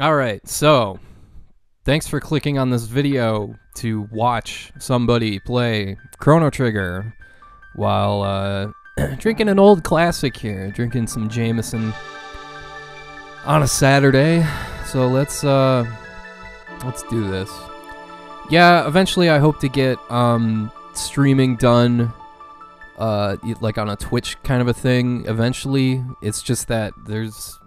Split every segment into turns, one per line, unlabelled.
All right, so thanks for clicking on this video to watch somebody play Chrono Trigger while uh, drinking an old classic here, drinking some Jameson on a Saturday. So let's uh, let's do this. Yeah, eventually I hope to get um, streaming done uh like on a Twitch kind of a thing eventually. It's just that there's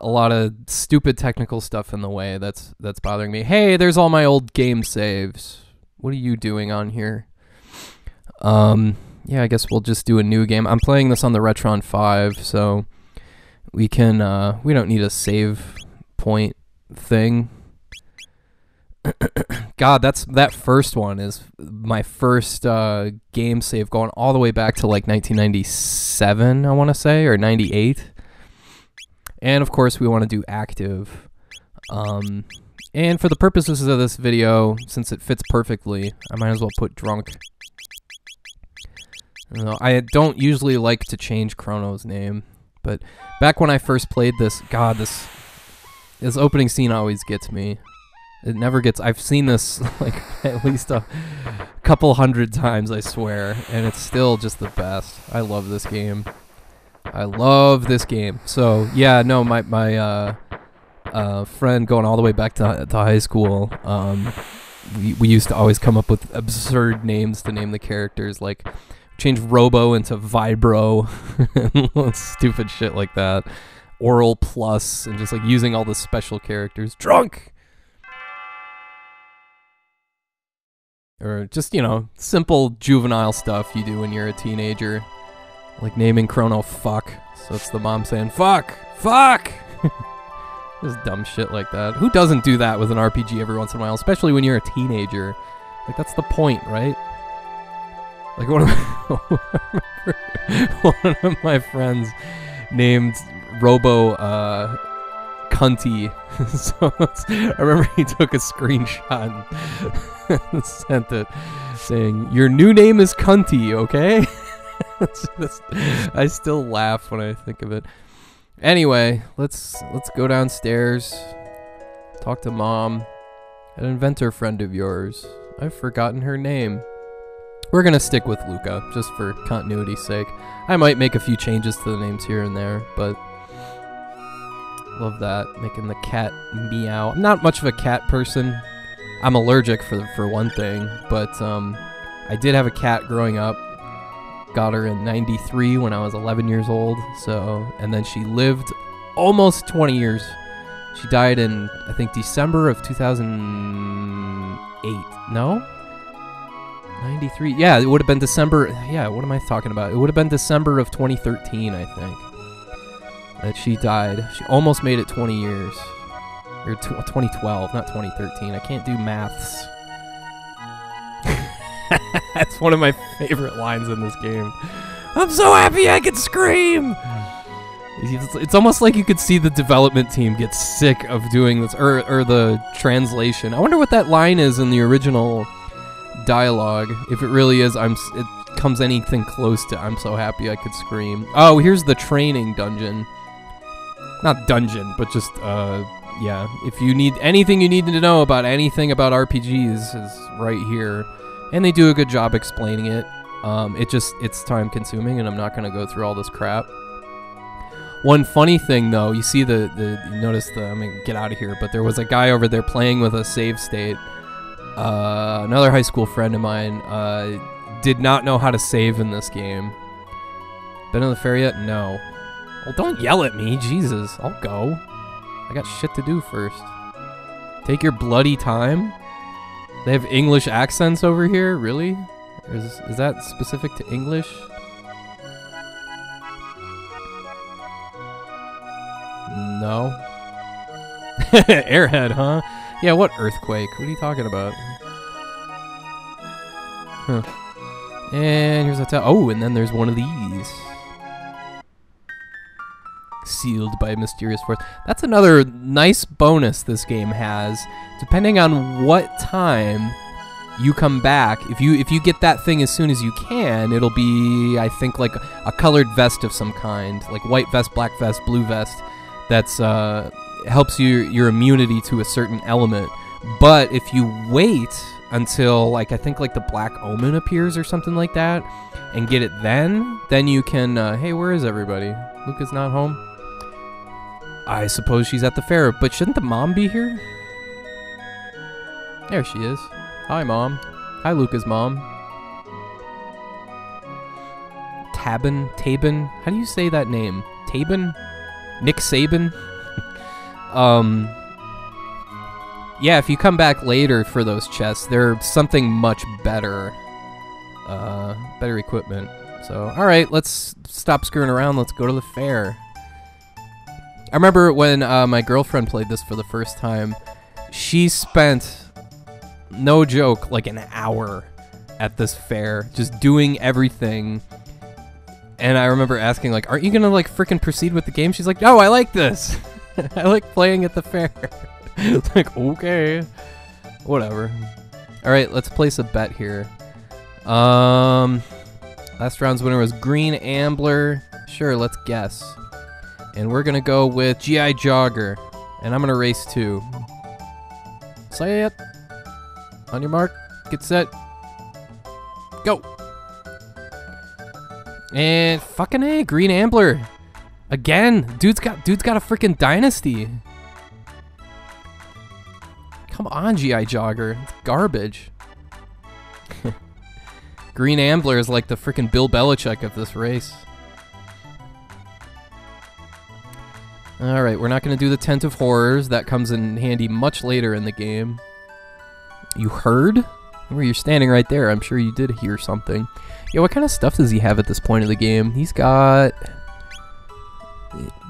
a lot of stupid technical stuff in the way that's that's bothering me. Hey, there's all my old game saves. What are you doing on here? Um yeah, I guess we'll just do a new game. I'm playing this on the Retron 5, so we can uh we don't need a save point thing. God, that's that first one is my first uh, game save going all the way back to like 1997, I want to say, or 98. And of course, we want to do active. Um, and for the purposes of this video, since it fits perfectly, I might as well put drunk. Know, I don't usually like to change Chrono's name, but back when I first played this, God, this this opening scene always gets me. It never gets. I've seen this like at least a couple hundred times, I swear, and it's still just the best. I love this game. I love this game. So yeah, no, my my uh, uh, friend going all the way back to to high school. Um, we we used to always come up with absurd names to name the characters, like change Robo into Vibro, and stupid shit like that. Oral Plus, and just like using all the special characters. Drunk. Or just you know simple juvenile stuff you do when you're a teenager like naming chrono fuck. So it's the mom saying fuck fuck. Just dumb shit like that. Who doesn't do that with an rpg every once in a while especially when you're a teenager? Like that's the point right? Like one of my, one of my friends named robo uh cunty. So i remember he took a screenshot and sent it saying your new name is cunty okay? Just- i still laugh when i think of it. Anyway let's let's go downstairs talk to mom an inventor friend of yours. I've forgotten her name. We're gonna stick with lucca just for continuity's sake. I might make a few changes to the names here and there but love that making the cat meow i'm not much of a cat person I'm allergic for for one thing, but um, I did have a cat growing up. Got her in '93 when I was 11 years old. So, and then she lived almost 20 years. She died in I think December of 2008. No. 93. Yeah, it would have been December. Yeah, what am I talking about? It would have been December of 2013, I think. That she died. She almost made it 20 years or tw 2012, not 2013. I can't do maths. That's one of my favorite lines in this game. I'm so happy I could scream. It's, it's almost like you could see the development team get sick of doing this, or or the translation. I wonder what that line is in the original dialogue. If it really is, I'm. It comes anything close to I'm so happy I could scream. Oh, here's the training dungeon. Not dungeon, but just uh yeah, if you need anything you need to know about anything about RPGs is right here. And they do a good job explaining it. Um, it just it's time consuming and I'm not gonna go through all this crap. One funny thing though, you see the, the you notice the I'm gonna get out of here, but there was a guy over there playing with a save state. Uh, another high school friend of mine uh, did not know how to save in this game. Been on the fair yet? No. Well, don't yell at me, Jesus. I'll go. I got shit to do first. Take your bloody time. They have English accents over here, really? Is is that specific to English? No. Airhead, huh? Yeah, what earthquake? What are you talking about? Huh. And here's a tell. Oh, and then there's one of these. Sealed by mysterious force. That's another nice bonus this game has. Depending on what time you come back if you if you get that thing as soon as you can it'll be i think like a colored vest of some kind like white vest black vest blue vest that's uh helps you your immunity to a certain element but if you wait until like i think like the black omen appears or something like that and get it then then you can uh, hey where is everybody lucca's not home i suppose she's at the fair but shouldn't the mom be here there she is Hi, Mom. Hi, Lucca's mom. Tabin? Tabin? How do you say that name? Tabin? Nick Saban? um. Yeah, if you come back later for those chests, they're something much better. Uh, better equipment. So, alright, let's stop screwing around. Let's go to the fair. I remember when uh, my girlfriend played this for the first time, she spent no joke, like an hour at this fair, just doing everything. And I remember asking, like, aren't you gonna like freaking proceed with the game? She's like, no, I like this. I like playing at the fair. like, okay, whatever. All right, let's place a bet here. Um, last round's winner was Green Ambler. Sure, let's guess. And we're gonna go with GI Jogger, and I'm gonna race two. Say it. On your mark, get set, go. And fucking a Green Ambler. Again, dude's got dude's got a freaking dynasty. Come on, GI Jogger. It's garbage. Green Ambler is like the freaking Bill Belichick of this race. Alright, we're not going to do the Tent of Horrors. That comes in handy much later in the game. You heard? Where you're standing right there, I'm sure you did hear something. Yeah, what kind of stuff does he have at this point of the game? He's got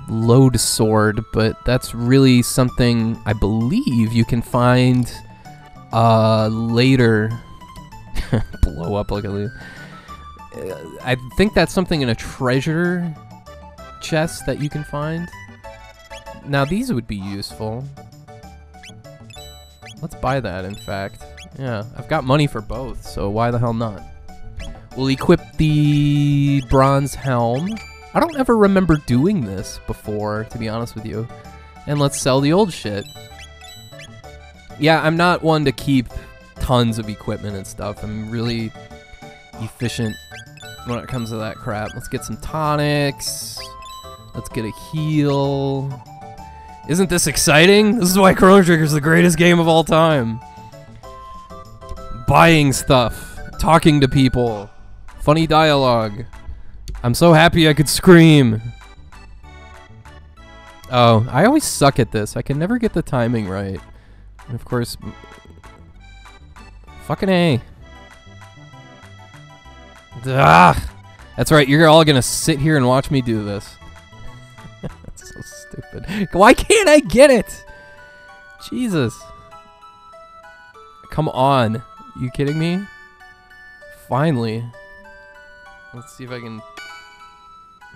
load sword, but that's really something I believe you can find uh, later. Blow up. Uh, I think that's something in a treasure chest that you can find. Now these would be useful. Let's buy that, in fact. Yeah, I've got money for both, so why the hell not? We'll equip the bronze helm. I don't ever remember doing this before, to be honest with you. And let's sell the old shit. Yeah, I'm not one to keep tons of equipment and stuff. I'm really efficient when it comes to that crap. Let's get some tonics. Let's get a heal. Isn't this exciting? This is why Chrono Trigger is the greatest game of all time. Buying stuff, talking to people, funny dialogue. I'm so happy I could scream. Oh, I always suck at this. I can never get the timing right. And of course, fucking A. Ah, that's right. You're all gonna sit here and watch me do this stupid. Why can't I get it? Jesus. Come on. You kidding me? Finally. Let's see if I can...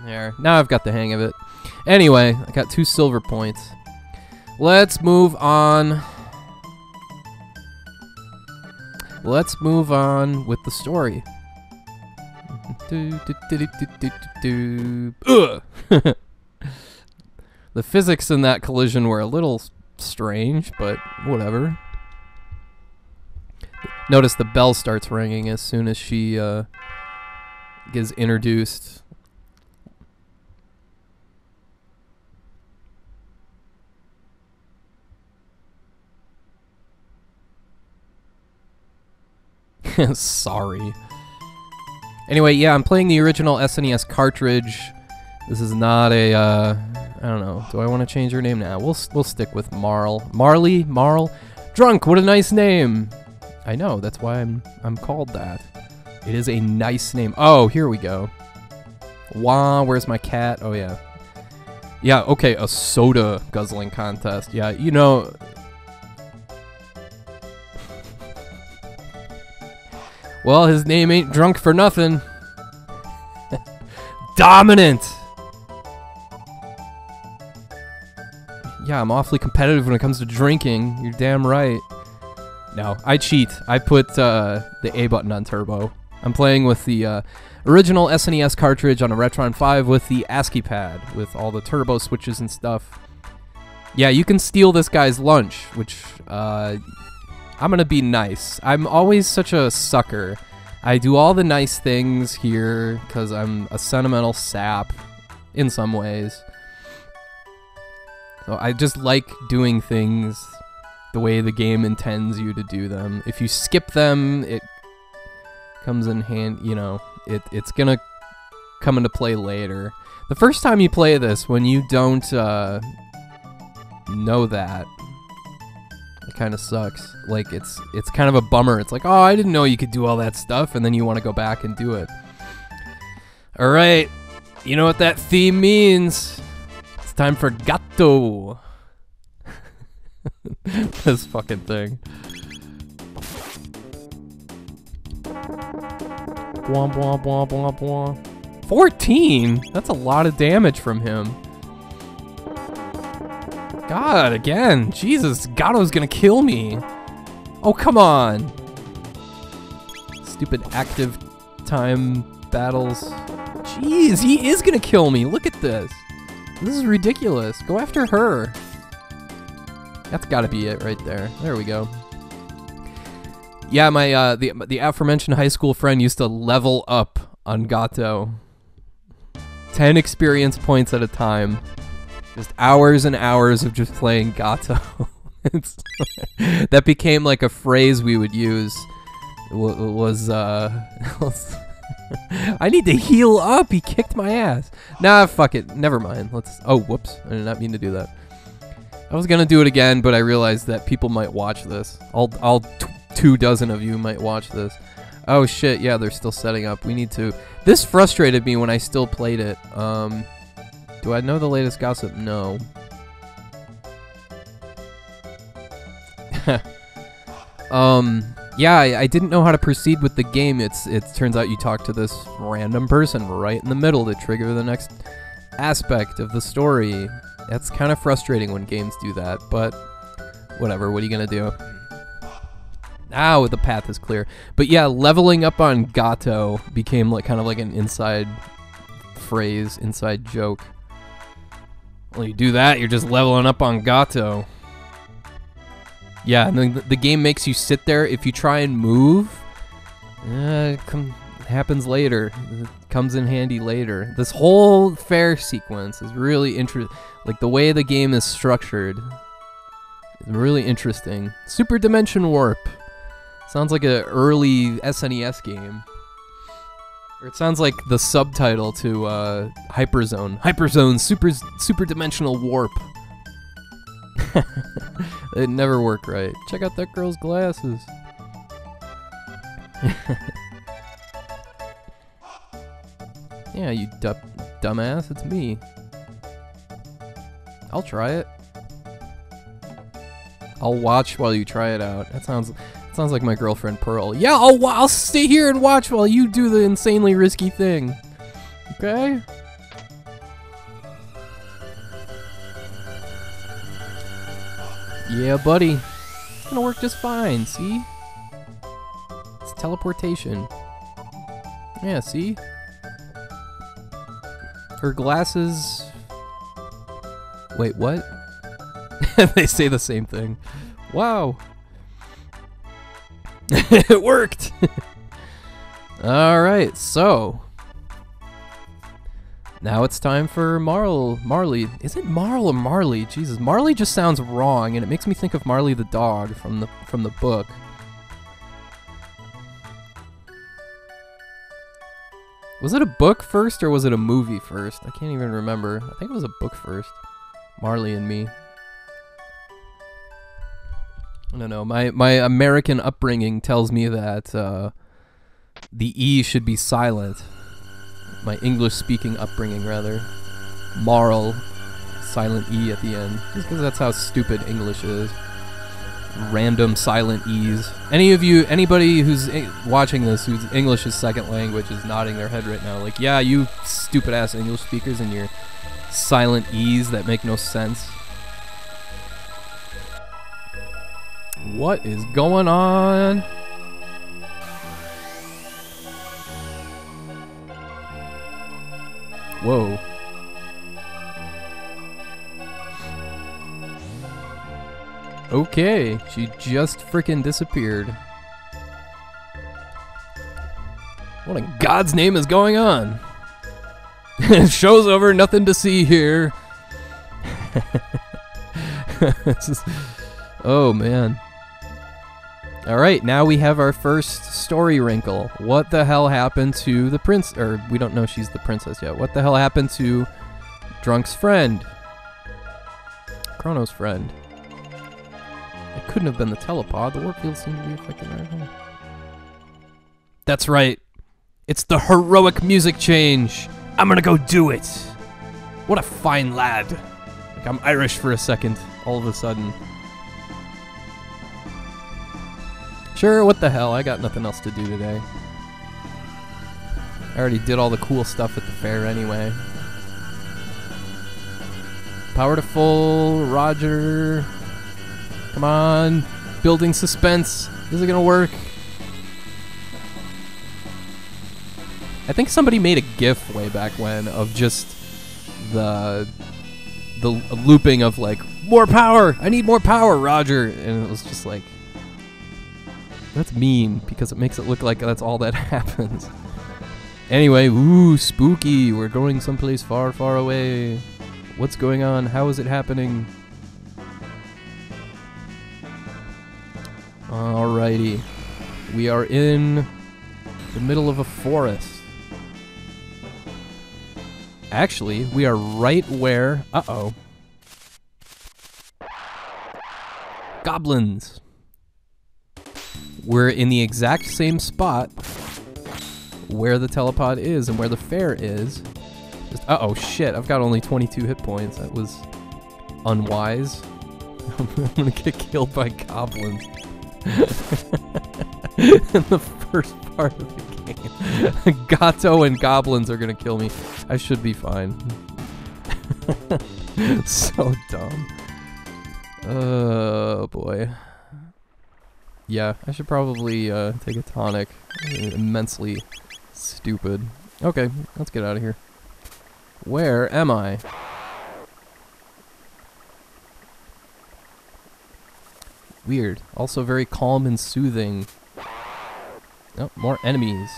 There. Now I've got the hang of it. Anyway, I got two silver points. Let's move on. Let's move on with the story. Ugh. The physics in that collision were a little strange, but whatever. Notice the bell starts ringing as soon as she uh, gets introduced. Sorry. Anyway, yeah, I'm playing the original SNES cartridge. This is not a uh, I don't know. Do I want to change her name now? We'll we'll stick with Marle. Marley, Marle, Drunk. What a nice name. I know. That's why I'm I'm called that. It is a nice name. Oh, here we go. Wah, where's my cat? Oh yeah. Yeah, okay, a soda guzzling contest. Yeah, you know Well, his name ain't drunk for nothing. Dominant. Yeah, I'm awfully competitive when it comes to drinking. You're damn right. No, I cheat. I put uh, the A button on turbo. I'm playing with the uh, original SNES cartridge on a Retron 5 with the ASCII pad with all the turbo switches and stuff. Yeah, you can steal this guy's lunch, which uh, I'm gonna be nice. I'm always such a sucker. I do all the nice things here because I'm a sentimental sap in some ways. So I just like doing things the way the game intends you to do them. If you skip them, it comes in hand, you know, it, it's gonna come into play later. The first time you play this, when you don't uh, know that, it kind of sucks. Like it's it's kind of a bummer. It's like, oh, I didn't know you could do all that stuff, and then you want to go back and do it. All right, you know what that theme means. It's time for This fucking thing. Bwah, bwah, bwah, bwah, bwah. 14? That's a lot of damage from him. God, again. Jesus, Gato's gonna kill me. Oh, come on. Stupid active time battles. Jeez, he is gonna kill me. Look at this. This is ridiculous. Go after her. That's got to be it right there. There we go. Yeah, my uh, the the aforementioned high school friend used to level up on Gato. Ten experience points at a time. Just hours and hours of just playing Gato. that became like a phrase we would use. was uh, I need to heal up. He kicked my ass. Nah, fuck it. Never mind. Let's. Oh, whoops. I did not mean to do that. I was gonna do it again, but I realized that people might watch this. All, all two dozen of you might watch this. Oh shit, yeah, they're still setting up. We need to... This frustrated me when I still played it. Um, do I know the latest gossip? No. um, yeah, I, I, didn't know how to proceed with the game. It's It turns out you talk to this random person right in the middle to trigger the next aspect of the story. That's kind of frustrating when games do that, but whatever, what are you gonna do? Now the path is clear. But yeah, leveling up on Gato became like kind of like an inside phrase, inside joke. Well, you do that, you're just leveling up on Gato. Yeah, and the, the game makes you sit there. If you try and move, uh, it come, happens later. It comes in handy later. This whole fair sequence is really interesting. Like the way the game is structured is really interesting. Super Dimension Warp. Sounds like an early SNES game. Or it sounds like the subtitle to uh, Hyperzone. Hyperzone Super Super Dimensional Warp. it never worked right. Check out that girl's glasses. yeah, you du dumbass, it's me. I'll try it. I'll watch while you try it out. That sounds Sounds like my girlfriend Pearl. Yeah, I'll, I'll stay here and watch while you do the insanely risky thing. Okay? Yeah, buddy. It's gonna work just fine, see? It's teleportation. Yeah, see? Her glasses... Wait, what? they say the same thing. Wow. it worked! Alright, so. Now it's time for Marle Marley. Is it Marle or Marley? Jesus, Marley just sounds wrong, and it makes me think of Marley the dog from the from the book. Was it a book first or was it a movie first? I can't even remember. I think it was a book first. Marley and me. Don't know. My my American upbringing tells me that uh, the e should be silent. My English speaking upbringing, rather, moral, silent e at the end, just because that's how stupid English is. Random silent e's. Any of you, anybody who's eh, watching this, whose English is second language, is nodding their head right now, like, yeah, you stupid ass English speakers and your silent e's that make no sense. What is going on? Whoa. Okay, she just freaking disappeared. What in God's name is going on? Show's over, nothing to see here. oh man. All right, now we have our first story wrinkle. What the hell happened to the prince? Or we don't know she's the princess yet. What the hell happened to Drunk's friend? Chrono's friend. It couldn't have been the telepod. The warp field seemed to be affected right That's right. It's the heroic music change. I'm gonna go do it. What a fine lad. Like I'm Irish for a second, all of a sudden. Sure, what the hell? I got nothing else to do today. I already did all the cool stuff at the fair anyway. Power to full, Roger. Come on. Building suspense. Is it gonna work? I think somebody made a GIF way back when of just the the looping of like more power. I need more power, Roger, and it was just like that's mean because it makes it look like that's all that happens. Anyway, ooh, spooky. We're going someplace far, far away. What's going on? How is it happening? Alrighty. We are in the middle of a forest. Actually, we are right where... Uh-oh. Goblins. We're in the exact same spot where the telepod is and where the fair is. Just, uh oh, shit, I've got only 22 hit points. That was unwise. I'm gonna get killed by goblins. in the first part of the game. Gato and goblins are gonna kill me. I should be fine. so dumb. Oh boy. Yeah, I should probably uh, take a tonic. Immensely stupid. Okay, let's get out of here. Where am I? Weird. Also very calm and soothing. Oh, more enemies.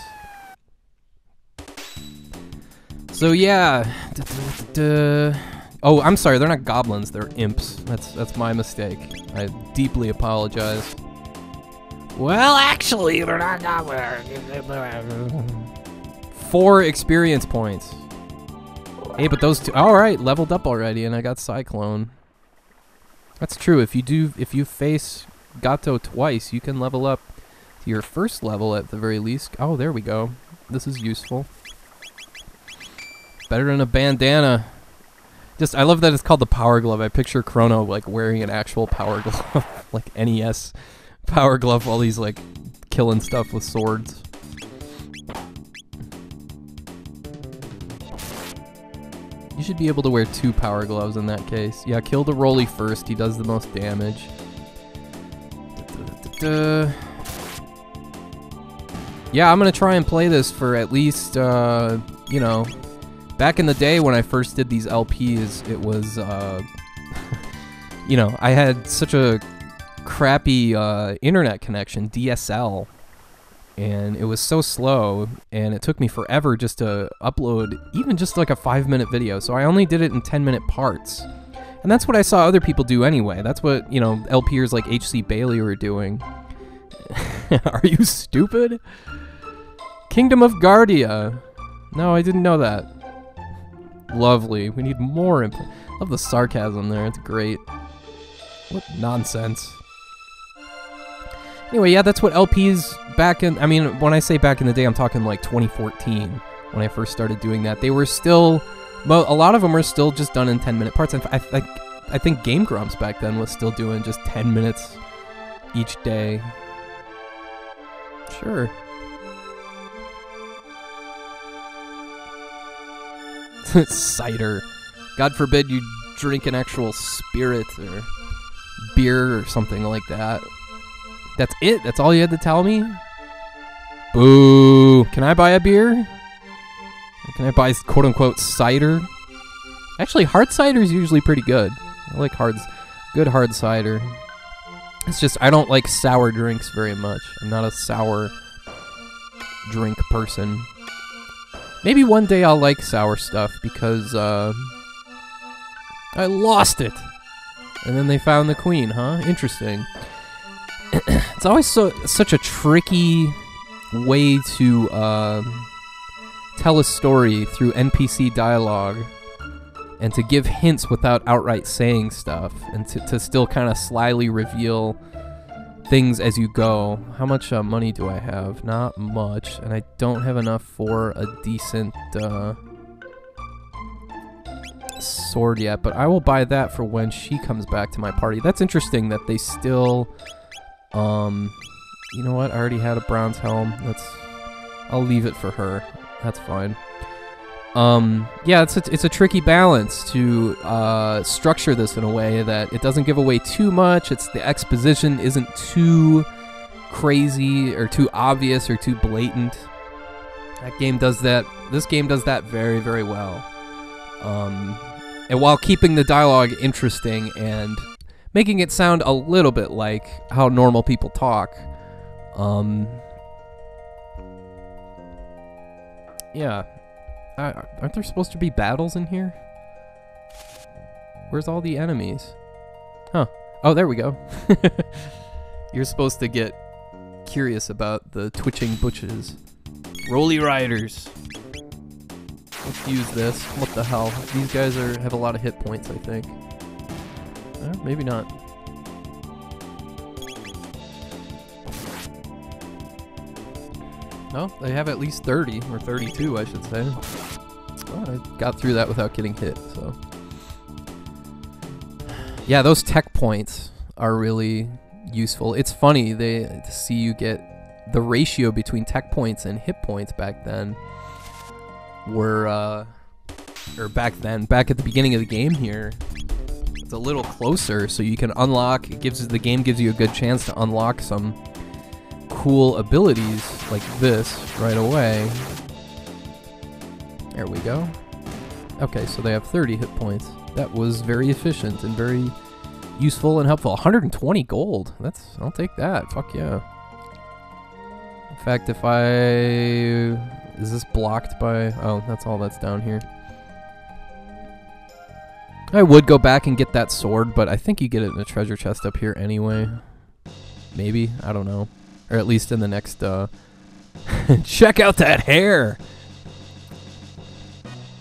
So yeah. Da, da, da, oh, I'm sorry. They're not goblins. They're imps. That's that's my mistake. I deeply apologize. Well, actually, they're not. Four experience points. Hey, but those two. All right, leveled up already, and I got Cyclone. That's true. If you do, if you face Gato twice, you can level up to your first level at the very least. Oh, there we go. This is useful. Better than a bandana. Just, I love that it's called the Power Glove. I picture Chrono like wearing an actual Power Glove, like NES Power Glove while he's like killing stuff with swords. You should be able to wear two Power Gloves in that case. Yeah, kill the Roly first. He does the most damage. Da, da, da, yeah, I'm gonna try and play this for at least, uh, you know, back in the day when I first did these LPs, it was, uh, you know, I had such a crappy uh, internet connection, DSL, and it was so slow, and it took me forever just to upload even just like a five minute video. So I only did it in 10 minute parts. And that's what I saw other people do anyway. That's what, you know, LPers like HC Bailey were doing. Are you stupid? Kingdom of Guardia. No, I didn't know that. Lovely. We need more. Imp- Love the sarcasm there. It's great. What nonsense. Anyway, yeah, that's what LPs back in. I mean, when I say back in the day, I'm talking like 2014 when I first started doing that. They were still, well, a lot of them were still just done in 10 minute parts. I, I, I think Game Grumps back then was still doing just 10 minutes each day. Sure. Cider. God forbid you drink an actual spirit or beer or something like that. That's it? That's all you had to tell me? Boo. Can I buy a beer? Can I buy quote unquote cider? Actually, hard cider is usually pretty good. I like hard, good hard cider. It's just I don't like sour drinks very much. I'm not a sour drink person. Maybe one day I'll like sour stuff because uh, I lost it. And then they found the queen, huh? Interesting. it's always so such a tricky way to um, tell a story through NPC dialogue and to give hints without outright saying stuff and to, to still kind of slyly reveal things as you go. How much uh, money do I have? Not much, and I don't have enough for a decent uh, sword yet, but I will buy that for when she comes back to my party. That's interesting that they still, um, you know what? I already had a bronze helm. That's, I'll leave it for her. That's fine. Um, yeah, it's a, it's a tricky balance to uh, structure this in a way that it doesn't give away too much. It's the exposition isn't too crazy or too obvious or too blatant. That game does that. This game does that very very well. Um, and while keeping the dialogue interesting and making it sound a little bit like how normal people talk. Um, yeah, aren't there supposed to be battles in here? Where's all the enemies? Huh. Oh, there we go. You're supposed to get curious about the twitching butches. Roly Riders. Let's use this. What the hell? These guys are have a lot of hit points, I think. Maybe not. No, they have at least 30, or 32, I should say. I got through that without getting hit, so. Yeah, those tech points are really useful. It's funny they to see you get the ratio between tech points and hit points back then were uh or back then, back at the beginning of the game here. It's a little closer so you can unlock it gives the game gives you a good chance to unlock some cool abilities like this right away. There we go. Okay, so they have 30 hit points. That was very efficient and very useful and helpful. 120 gold. That's I'll take that. Fuck yeah. In fact, if I is this blocked by Oh, that's all that's down here. I would go back and get that sword, but I think you get it in a treasure chest up here anyway. Maybe, I don't know. Or at least in the next uh Check out that hair.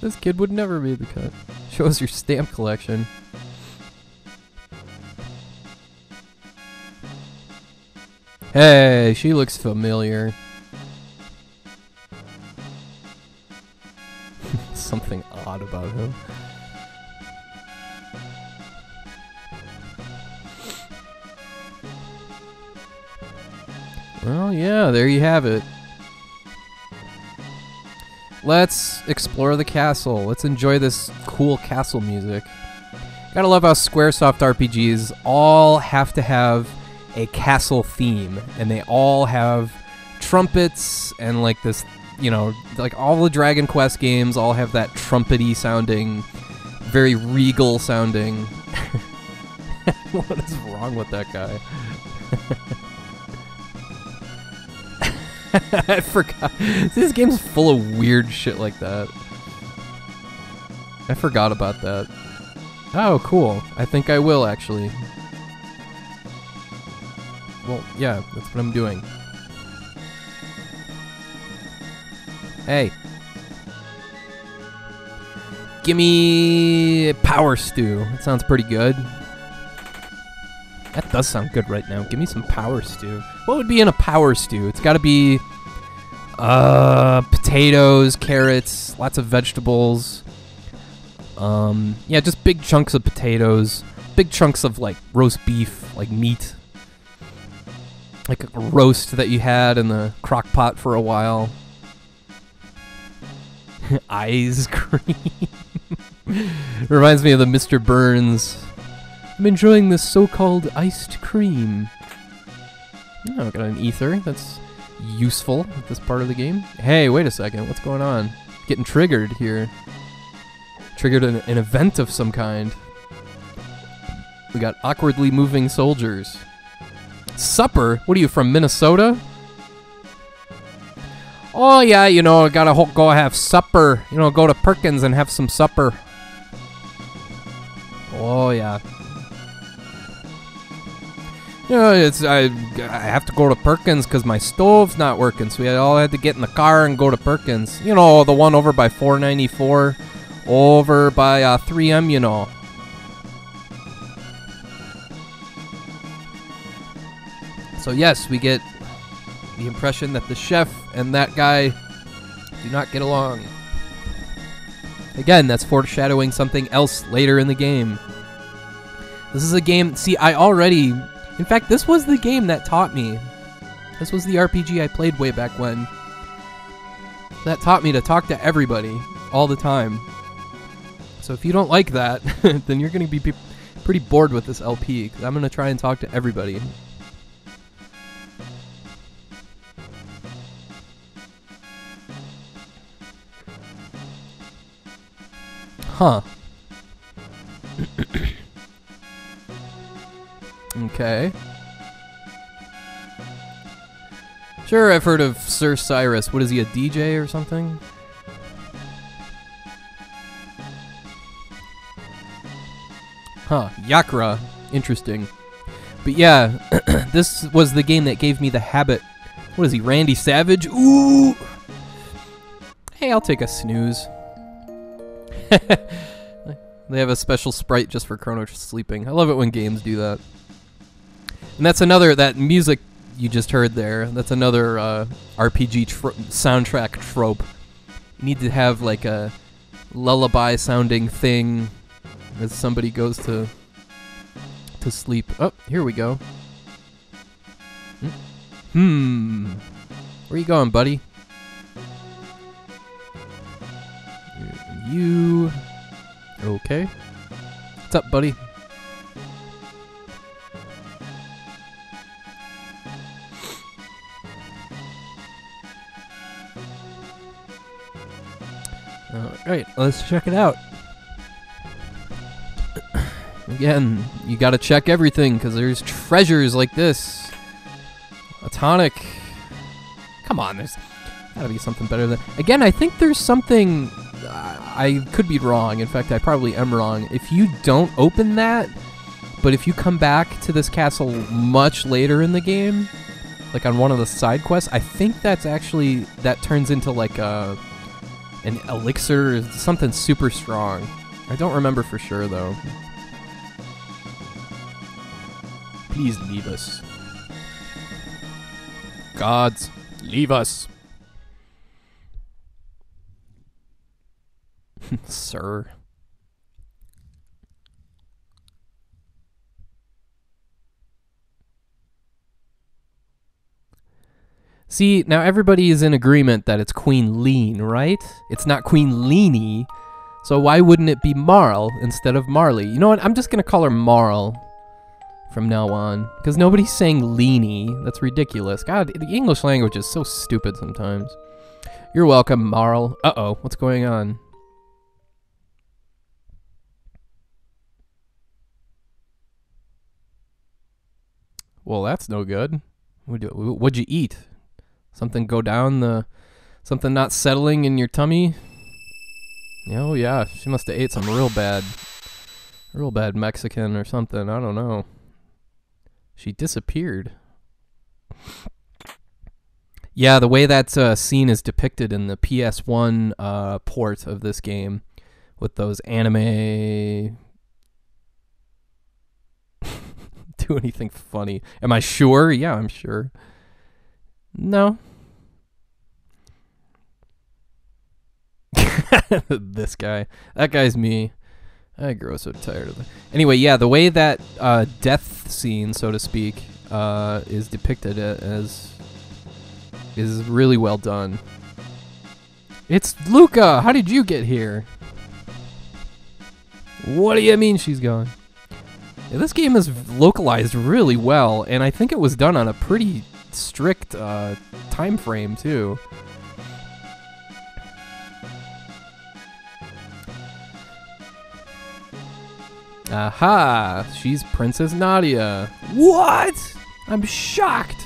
This kid would never be the cut. Show us your stamp collection. Hey, she looks familiar. Something odd about him. Well, yeah, there you have it. Let's explore the castle. Let's enjoy this cool castle music. Gotta love how Squaresoft RPGs all have to have a castle theme, and they all have trumpets and like this, you know, like all the Dragon Quest games all have that trumpety sounding, very regal sounding. what is wrong with that guy? I forgot. This game's full of weird shit like that. I forgot about that. Oh, cool. I think I will, actually. Well, yeah, that's what I'm doing. Hey. Gimme Power Stew. That sounds pretty good. That does sound good right now. Give me some Power Stew. What would be in a Power Stew? It's got to be uh, potatoes, carrots, lots of vegetables. Um, yeah, just big chunks of potatoes, big chunks of like roast beef, like meat, like a roast that you had in the crock pot for a while. Ice cream. Reminds me of the Mr. Burns. I'm enjoying this so called iced cream. Oh, got an ether. That's useful at this part of the game. Hey, wait a second. What's going on? Getting triggered here. Triggered an, an event of some kind. We got awkwardly moving soldiers. Supper? What are you from Minnesota? Oh yeah, you know, I gotta go have supper. You know, go to Perkins and have some supper. Oh yeah. You know, it's I, I have to go to Perkins because my stove's not working, so we all had to get in the car and go to Perkins. You know, the one over by 494, over by uh, 3M. You know. So yes, we get the impression that the chef and that guy do not get along. Again, that's foreshadowing something else later in the game. This is a game. See, I already. In fact, this was the game that taught me. This was the RPG I played way back when. That taught me to talk to everybody all the time. So if you don't like that, then you're going to be pretty bored with this LP. Because I'm going to try and talk to everybody. Huh. Okay. Sure, I've heard of Sir Cyrus. What is he, a DJ or something? Huh, Yakra. Interesting. But yeah, this was the game that gave me the habit. What is he, Randy Savage? Ooh! Hey, I'll take a snooze. they have a special sprite just for Chrono sleeping. I love it when games do that. And that's another that music you just heard there. That's another uh, RPG tro- soundtrack trope. You need to have like a lullaby sounding thing as somebody goes to to sleep. Oh, here we go. Hmm. Where you going, buddy? You. Okay. What's up, buddy? Alright, let's check it out. Again, you gotta check everything because there's treasures like this. A tonic. Come on, there's gotta be something better than. Again, I think there's something. I could be wrong. In fact, I probably am wrong. If you don't open that, but if you come back to this castle much later in the game, like on one of the side quests, I think that's actually that turns into like a an elixir, something super strong. I don't remember for sure though. Please leave us. Gods, leave us. Sir. See, now everybody is in agreement that it's Queen Leene, right? It's not Queen Leenie. So why wouldn't it be Marle instead of Marley? You know what? I'm just going to call her Marle from now on. Because nobody's saying Leenie. That's ridiculous. God, the English language is so stupid sometimes. You're welcome, Marle. Uh-oh, what's going on? Well, that's no good. What'd you eat? Something go down the... Something not settling in your tummy? Oh, yeah. She must have ate some real bad... Real bad Mexican or something. I don't know. She disappeared. Yeah, the way that uh, scene is depicted in the PS1 uh, port of this game with those anime do anything funny. Am I sure? Yeah, I'm sure. No. this guy. That guy's me. I grow so tired of it. Anyway, yeah, the way that uh, death scene, so to speak, uh, is depicted as is really well done. It's Lucca. How did you get here? What do you mean she's gone? Yeah, this game is localized really well, and I think it was done on a pretty strict uh, time frame too. Aha! She's Princess Nadia. What? I'm shocked.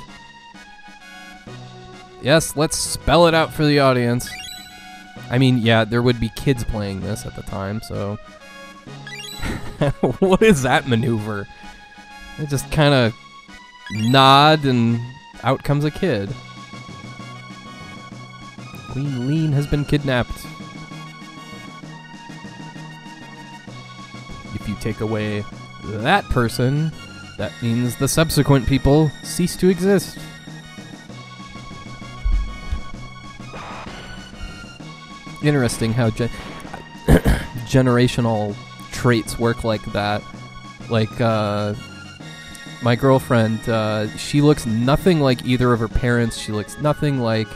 Yes, let's spell it out for the audience. I mean, yeah, there would be kids playing this at the time, so. what is that maneuver? I just kind of nod and out comes a kid. Queen Leene has been kidnapped. If you take away that person, that means the subsequent people cease to exist. Interesting how gen- generational traits work like that. Like, uh, my girlfriend, uh, she looks nothing like either of her parents. She looks nothing like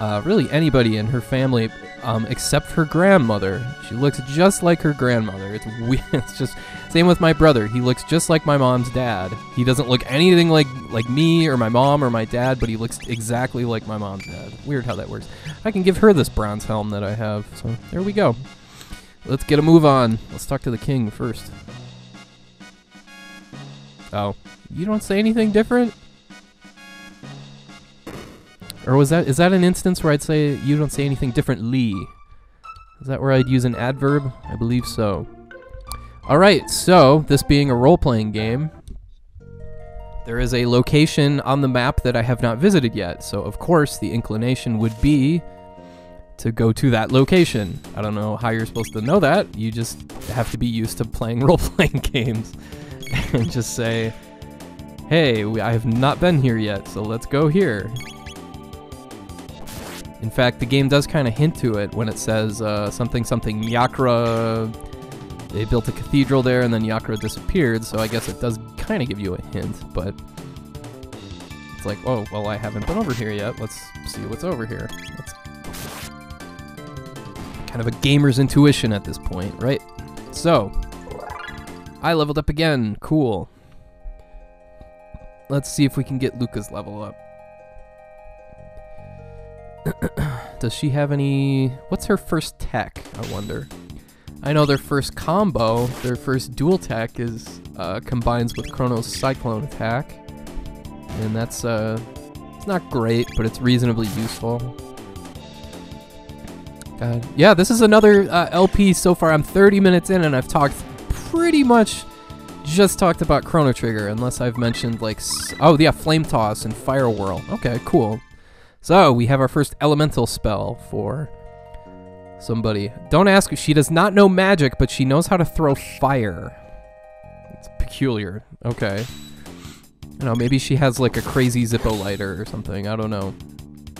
uh, really anybody in her family um, except her grandmother. She looks just like her grandmother. It's weird. It's just same with my brother. He looks just like my mom's dad. He doesn't look anything like like me or my mom or my dad, but he looks exactly like my mom's dad. Weird how that works. I can give her this bronze helm that I have. So there we go. Let's get a move on. Let's talk to the king first. Oh, you don't say anything different? Or was that is that an instance where I'd say you don't say anything differently? Is that where I'd use an adverb? I believe so. Alright, so this being a role-playing game, there is a location on the map that I have not visited yet. So of course the inclination would be to go to that location. I don't know how you're supposed to know that. You just have to be used to playing role-playing games and just say, hey, I have not been here yet, so let's go here. In fact, the game does kind of hint to it when it says uh, something something Yakra. They built a cathedral there, and then Yakra disappeared. So I guess it does kind of give you a hint, but it's like, oh, well, I haven't been over here yet. Let's see what's over here. Let's kind of a gamer's intuition at this point, right? So I leveled up again. Cool. Let's see if we can get Lucca's level up. Does she have any... What's her first tech, I wonder? I know their first combo, their first dual tech is uh, combines with Chrono's Cyclone attack. And that's, uh, it's not great, but it's reasonably useful. God. Yeah, this is another uh, LP so far. I'm 30 minutes in and I've talked pretty much just talked about Chrono Trigger, unless I've mentioned like, oh yeah, Flame Toss and Fire Whirl. Okay, cool. So we have our first elemental spell for somebody. Don't ask. She does not know magic, but she knows how to throw fire. It's peculiar. Okay. You know, maybe she has like a crazy Zippo lighter or something. I don't know.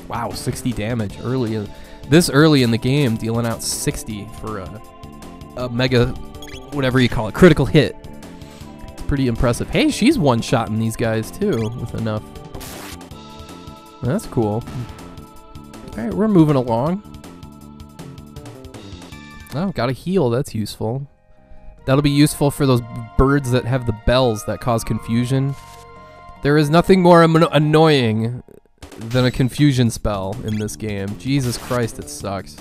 Wow, 60 damage early. In, this early in the game, dealing out 60 for a, a mega, whatever you call it, critical hit. It's pretty impressive. Hey, she's one-shotting these guys too with enough that's cool. Alright, we're moving along. Oh, got a heal. That's useful. That'll be useful for those birds that have the bells that cause confusion. There is nothing more annoying than a confusion spell in this game. Jesus Christ, it sucks.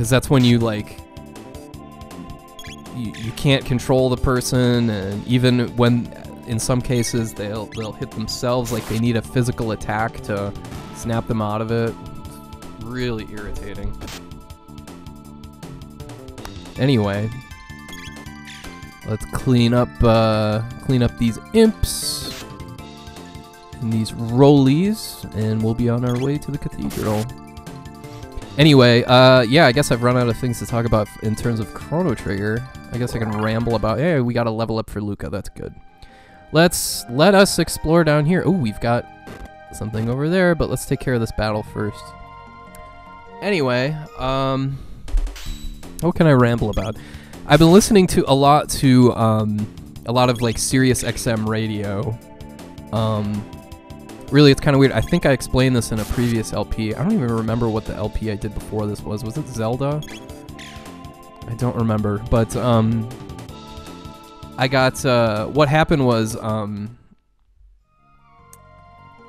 Because that's when you, like... You, you can't control the person, and even when in some cases they'll they'll hit themselves like they need a physical attack to snap them out of it. It's really irritating. Anyway, let's clean up uh, clean up these imps and these rollies, and we'll be on our way to the cathedral. Anyway, uh, yeah, I guess I've run out of things to talk about in terms of Chrono Trigger. I guess I can ramble about, hey, we got a level up for Lucca, that's good. Let's let us explore down here. Oh, we've got something over there, but let's take care of this battle first. Anyway, um, what can I ramble about? I've been listening to a lot to um, a lot of like Sirius XM radio. Um, really, it's kind of weird. I think I explained this in a previous LP. I don't even remember what the LP I did before this was. Was it Zelda? I don't remember, but um, I got uh, what happened was um,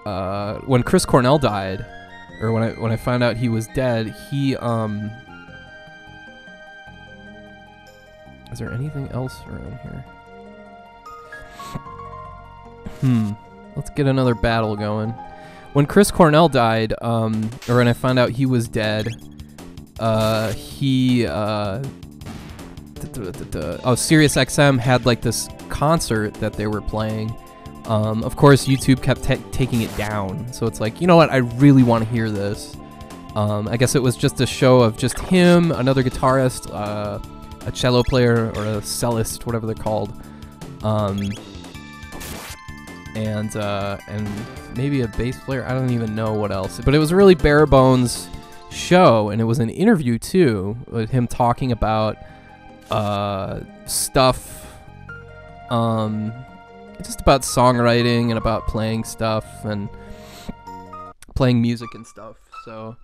uh, when Chris Cornell died, or when I when I found out he was dead, he um. Is there anything else around here? Hmm. Let's get another battle going. When Chris Cornell died, um, or when I found out he was dead, uh, he uh, oh, Sirius XM had like this concert that they were playing. Um, of course, YouTube kept ta taking it down, so it's like, you know what? I really want to hear this. Um, I guess it was just a show of just him, another guitarist, uh, a cello player or a cellist, whatever they're called, um, and uh, and maybe a bass player. I don't even know what else, but it was really bare bones show, and it was an interview too, with him talking about uh, stuff, um, just about songwriting and about playing stuff and playing music and stuff. So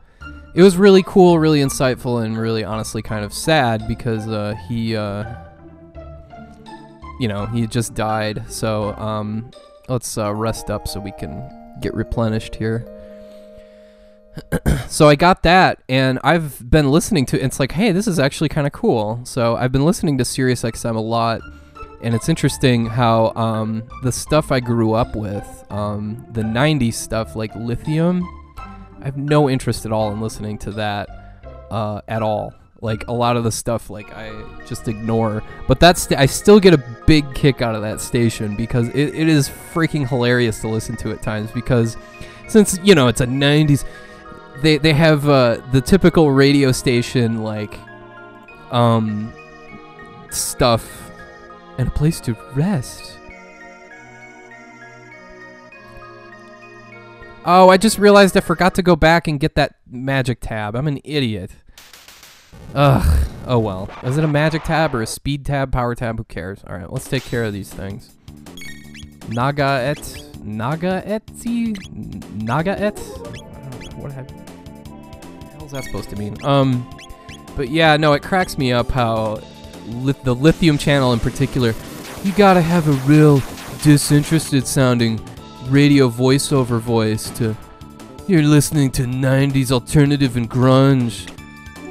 it was really cool, really insightful, and really honestly kind of sad because uh, he, uh, you know, he just died. So um, let's uh, rest up so we can get replenished here. so I got that, and I've been listening to. It's like, hey, this is actually kind of cool. So I've been listening to Sirius XM a lot, and it's interesting how um, the stuff I grew up with, um, the '90s stuff like Lithium, I have no interest at all in listening to that uh, at all. Like a lot of the stuff, like I just ignore. But that's I still get a big kick out of that station because it, it is freaking hilarious to listen to at times because since you know it's a 90s they they have uh, the typical radio station like um stuff and a place to rest. Oh, I just realized I forgot to go back and get that magic tab. I'm an idiot. Ugh. Oh well. Is it a magic tab or a speed tab, power tab? Who cares? All right, let's take care of these things. Naga et Naga eti Naga et. What have hell's that supposed to mean? Um, but yeah, no, it cracks me up how li- the lithium channel in particular, you gotta have a real disinterested sounding radio voiceover voice to. You're listening to 90s alternative and grunge.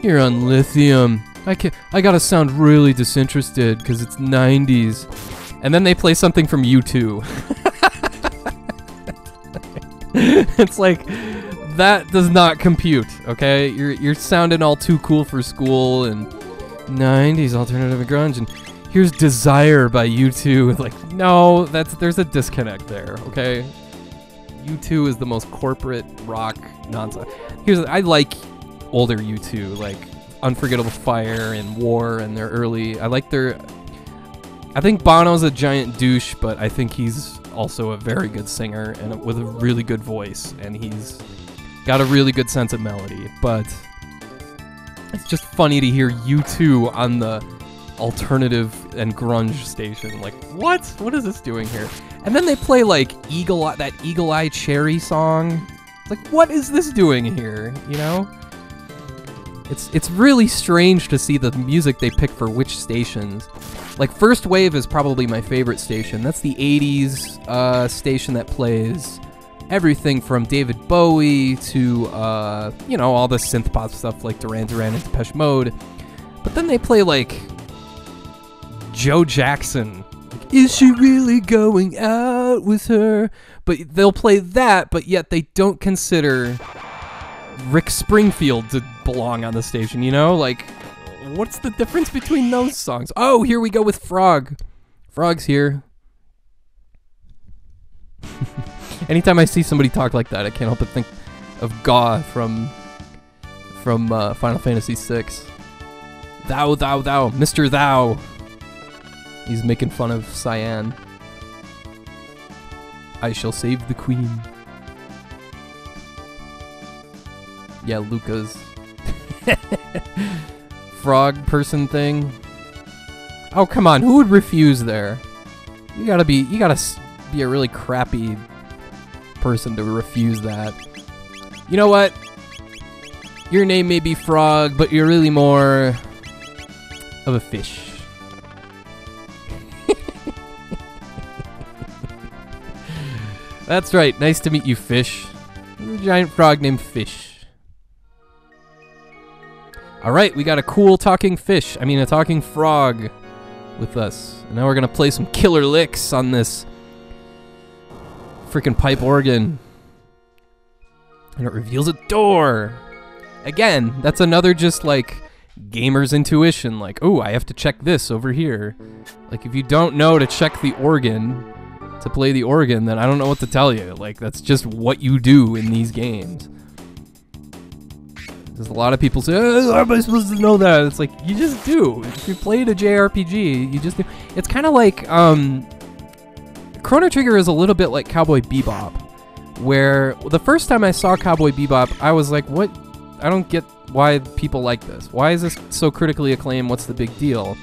You're on lithium. I can I gotta sound really disinterested because it's 90s. And then they play something from U2. it's like that does not compute. Okay, you're you're sounding all too cool for school and 90s alternative and grunge, and here's Desire by U2. Like, no, that's there's a disconnect there. Okay, U2 is the most corporate rock nonsense. Here's I like older U2, like Unforgettable Fire and War, and their early. I like their. I think Bono's a giant douche, but I think he's also a very good singer and with a really good voice, and he's got a really good sense of melody, but it's just funny to hear U2 on the alternative and grunge station. Like, what? What is this doing here? And then they play like Eagle that Eagle Eye Cherry song. Like, what is this doing here? You know? It's it's really strange to see the music they pick for which stations. Like First Wave is probably my favorite station. That's the 80s uh, station that plays everything from David Bowie to uh, you know all the synth pop stuff like Duran Duran and Depeche Mode. But then they play like Joe Jackson. Like, Is she really going out with her? But they'll play that, but yet they don't consider Rick Springfield to belong on the station. You know, like what's the difference between those songs? Oh, here we go with Frog. Frog's here. Anytime I see somebody talk like that, I can't help but think of Gau from from uh, Final Fantasy VI. Thou, thou, thou, Mister Thou. He's making fun of Cyan. I shall save the queen. yeah, Lucca's frog person thing. Oh, come on. Who would refuse there? You gotta be, you gotta be a really crappy person to refuse that. You know what? Your name may be Frog, but you're really more of a fish. That's right. Nice to meet you, Fish. A giant frog named Fish. All right, we got a cool talking fish. I mean, a talking frog with us. And now we're gonna play some killer licks on this freaking pipe organ. And it reveals a door. Again, that's another just like gamer's intuition. Like, oh, I have to check this over here. Like, if you don't know to check the organ, to play the organ, then I don't know what to tell you. Like, that's just what you do in these games. There's a lot of people say, oh, "How am I supposed to know that?" It's like you just do. If you played a JRPG, you just do. It's kind of like um, Chrono Trigger is a little bit like Cowboy Bebop, where the first time I saw Cowboy Bebop, I was like, "What? I don't get why people like this. Why is this so critically acclaimed? What's the big deal?"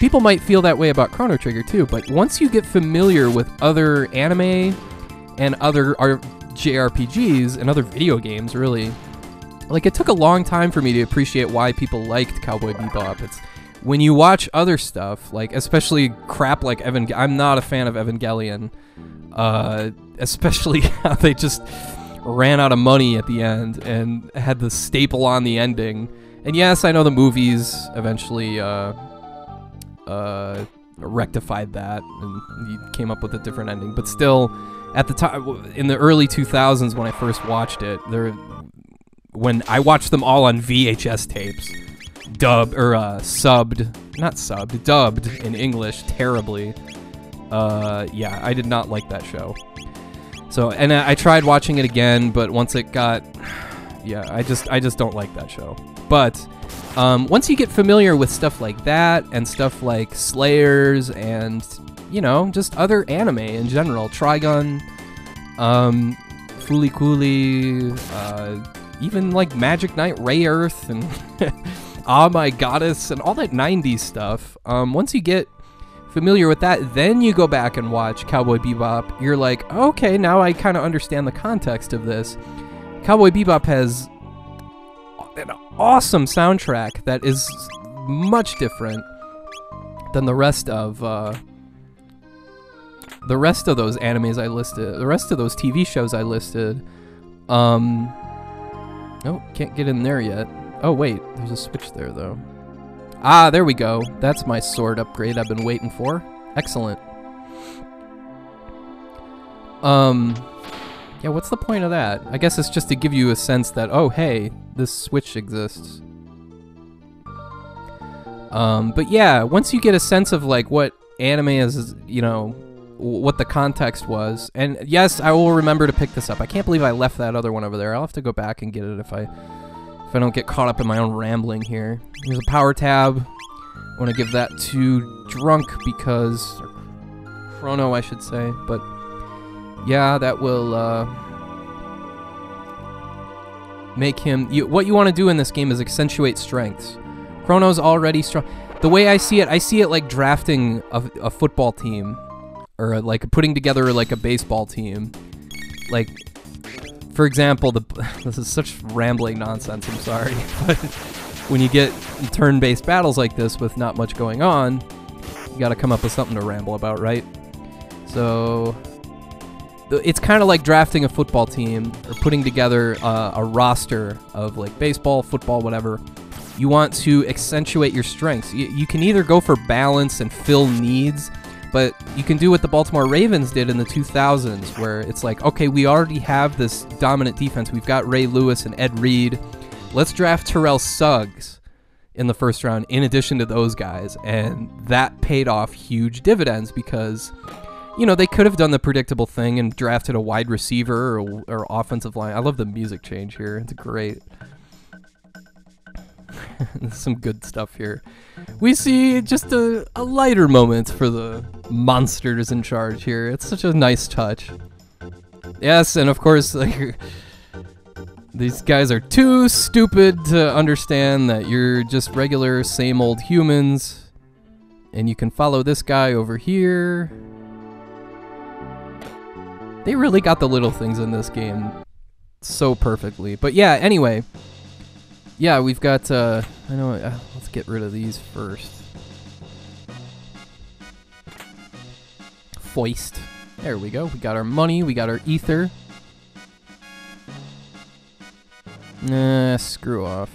People might feel that way about Chrono Trigger too, but once you get familiar with other anime and other JRPGs and other video games, really, like it took a long time for me to appreciate why people liked Cowboy Bebop. It's when you watch other stuff, like especially crap like Evan. I'm not a fan of Evangelion, uh, especially how they just ran out of money at the end and had the staple on the ending. And yes, I know the movies eventually uh, uh, rectified that and he came up with a different ending, but still, at the time in the early 2000s when I first watched it, there when I watched them all on VHS tapes, dubbed or uh, subbed, not subbed, dubbed in English terribly. Uh, yeah, I did not like that show. So, and I, tried watching it again, but once it got, yeah, I just I just don't like that show. But um, once you get familiar with stuff like that and stuff like Slayers and you know just other anime in general, Trigun, um, Fooly Cooly, uh, even like Magic Knight Rayearth and Ah My Goddess and all that 90s stuff. Um, once you get familiar with that, then you go back and watch Cowboy Bebop. You're like, okay, now I kind of understand the context of this. Cowboy Bebop has an awesome soundtrack that is much different than the rest of uh, the rest of those animes I listed, the rest of those TV shows I listed. Um, Oh, can't get in there yet. Oh, wait. There's a switch there, though. Ah, there we go. That's my sword upgrade I've been waiting for. Excellent. Um, yeah, what's the point of that? I guess it's just to give you a sense that, oh, hey, this switch exists. Um, but yeah, once you get a sense of, like, what anime is, you know, what the context was. And yes, I will remember to pick this up. I can't believe I left that other one over there. I'll have to go back and get it if I if I don't get caught up in my own rambling here. There's a power tab. I want to give that to Drunk because Chrono, I should say. But yeah, that will uh, make him. You, what you want to do in this game is accentuate strengths. Chrono's already strong. The way I see it, I see it like drafting a, a football team or like putting together like a baseball team. Like, for example, the this is such rambling nonsense. I'm sorry, but when you get turn-based battles like this with not much going on, you got to come up with something to ramble about, right? So it's kind of like drafting a football team or putting together uh, a roster of like baseball, football, whatever. You want to accentuate your strengths. You, you can either go for balance and fill needs but you can do what the Baltimore Ravens did in the 2000s, where it's like, okay, we already have this dominant defense. We've got Ray Lewis and Ed Reed. Let's draft Terrell Suggs in the first round in addition to those guys. And that paid off huge dividends because, you know, they could have done the predictable thing and drafted a wide receiver or, or offensive line. I love the music change here, it's great. Some good stuff here. We see just a, a lighter moment for the monsters in charge here. It's such a nice touch. Yes, and of course, like these guys are too stupid to understand that you're just regular, same old humans. And you can follow this guy over here. They really got the little things in this game so perfectly. But yeah, anyway. Yeah, we've got, uh, I know, uh, let's get rid of these first. Foist. There we go. We got our money. We got our ether. Nah, screw off.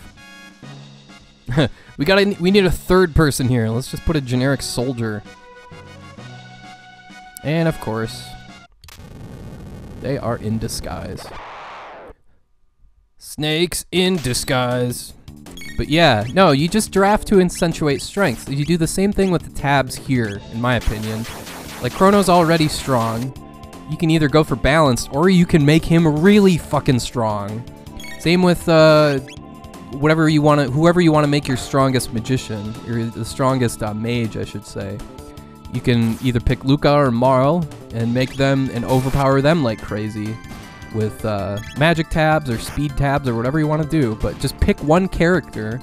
we got we need a third person here. Let's just put a generic soldier. And of course, they are in disguise. Snakes in disguise. But yeah, no, you just draft to accentuate strengths. You do the same thing with the tabs here, in my opinion. Like, Chrono's already strong. You can either go for balanced, or you can make him really fucking strong. Same with, uh, whatever you want to, whoever you want to make your strongest magician, or the strongest uh, mage, I should say. You can either pick Lucca or Marle and make them and overpower them like crazy with uh, magic tabs or speed tabs or whatever you want to do. But just pick one character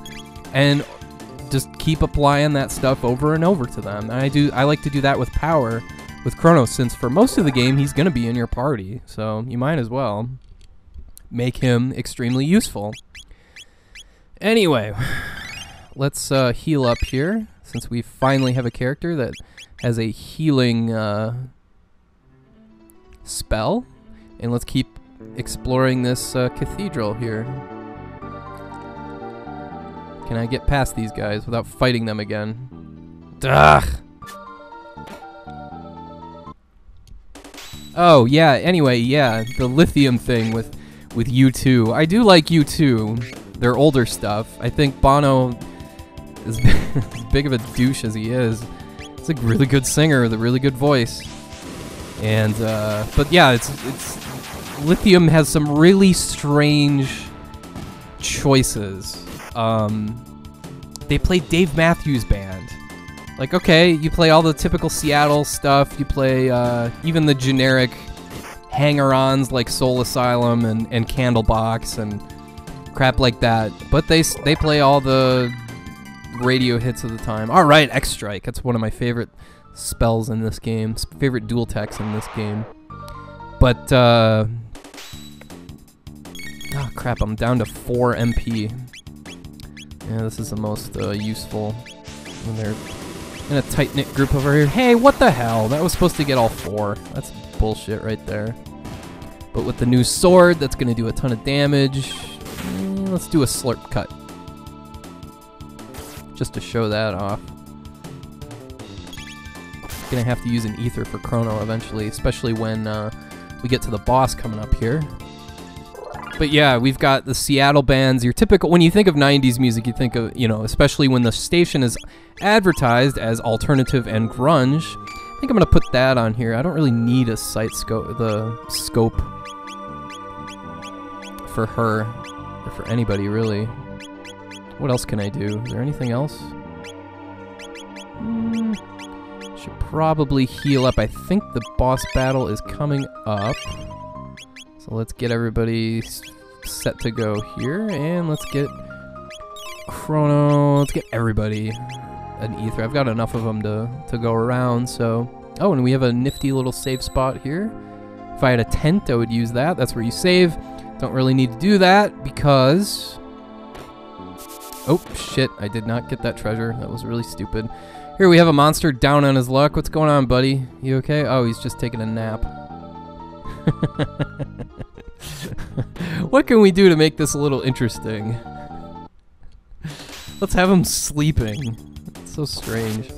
and just keep applying that stuff over and over to them. And I do. I like to do that with power with Chronos since for most of the game he's gonna be in your party, so you might as well make him extremely useful. Anyway, let's uh, heal up here since we finally have a character that has a healing uh, spell. And let's keep exploring this uh, cathedral here. Can I get past these guys without fighting them again? Ugh! Oh, yeah, anyway, yeah, the lithium thing with, with U2. I do like U2, their older stuff. I think Bono is as big of a douche as he is. He's a really good singer with a really good voice. And, uh, but yeah, it's, it's, Lithium has some really strange choices. Um, they play Dave Matthews Band. Like, okay, you play all the typical Seattle stuff. You play uh, even the generic hanger-ons like Soul Asylum and, and Candlebox and crap like that. But they they play all the radio hits of the time. All right, X Strike. That's one of my favorite spells in this game. Favorite dual techs in this game. But uh, crap, I'm down to four MP. Yeah, this is the most uh, useful when they're in a tight knit group over here. Hey, what the hell? That was supposed to get all four. That's bullshit right there. But with the new sword, that's going to do a ton of damage. Mm, let's do a slurp cut. Just to show that off. Gonna have to use an ether for Chrono eventually, especially when uh, we get to the boss coming up here. But yeah, we've got the Seattle bands. Your typical when you think of '90s music, you think of you know, especially when the station is advertised as alternative and grunge. I think I'm gonna put that on here. I don't really need a sight scope, the scope for her or for anybody really. What else can I do? Is there anything else? Hmm, should probably heal up. I think the boss battle is coming up. Let's get everybody set to go here, and let's get Chrono. Let's get everybody an ether. I've got enough of them to, to go around, so... Oh, and we have a nifty little save spot here. If I had a tent, I would use that. That's where you save. Don't really need to do that because... Oh, shit. I did not get that treasure. That was really stupid. Here we have a monster down on his luck. What's going on, buddy? You okay? Oh, he's just taking a nap. what can we do to make this a little interesting? Let's have him sleeping. It's so strange.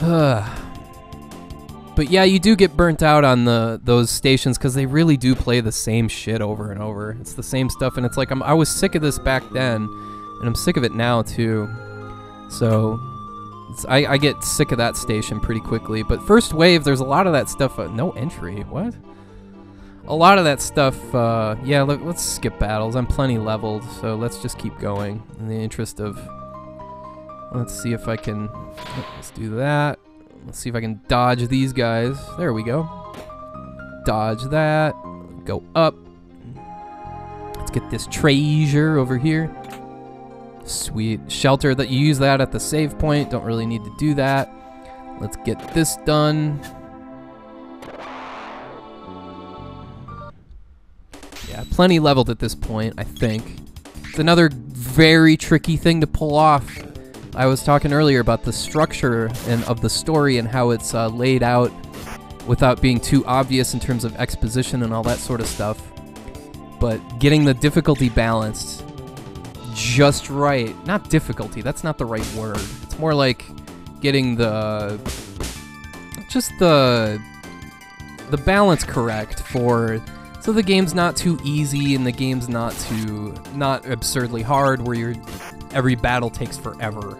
but yeah, you do get burnt out on the those stations because they really do play the same shit over and over. It's the same stuff, and it's like I'm, I was sick of this back then, and I'm sick of it now too. So I, I, get sick of that station pretty quickly. But first wave, there's a lot of that stuff. Uh, no entry. What? A lot of that stuff. Uh, yeah, let, let's skip battles. I'm plenty leveled, so let's just keep going in the interest of. Let's see if I can. Let's do that. Let's see if I can dodge these guys. There we go. Dodge that. Go up. Let's get this treasure over here. Sweet. Shelter that you use that at the save point. Don't really need to do that. Let's get this done. Yeah, plenty leveled at this point, I think. It's another very tricky thing to pull off I was talking earlier about the structure and of the story and how it's uh, laid out without being too obvious in terms of exposition and all that sort of stuff. But getting the difficulty balanced just right. Not difficulty, that's not the right word. It's more like getting the just the the balance correct for so the game's not too easy and the game's not too not absurdly hard where you're every battle takes forever.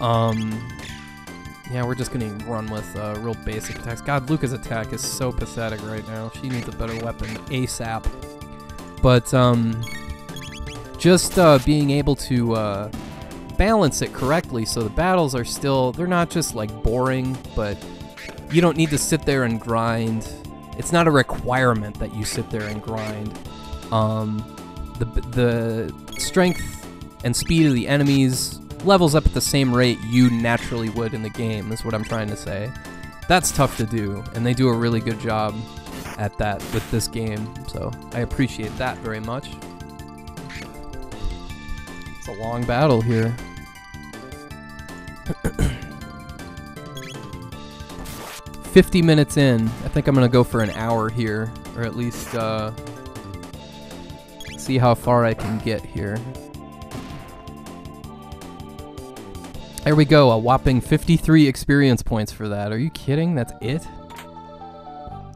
Um yeah, we're just gonna run with uh, real basic attacks. God, Lucca's attack is so pathetic right now. She needs a better weapon ASAP. But um, just uh, being able to uh, balance it correctly so the battles are still they're not just like boring, but you don't need to sit there and grind. It's not a requirement that you sit there and grind. Um, the the strength and speed of the enemies levels up at the same rate you naturally would in the game, is what I'm trying to say. That's tough to do, and they do a really good job at that with this game, so I appreciate that very much. It's a long battle here. Fifty minutes in. I think I'm gonna go for an hour here, or at least uh, see how far I can get here. There we go, a whopping 53 experience points for that. Are you kidding? That's it?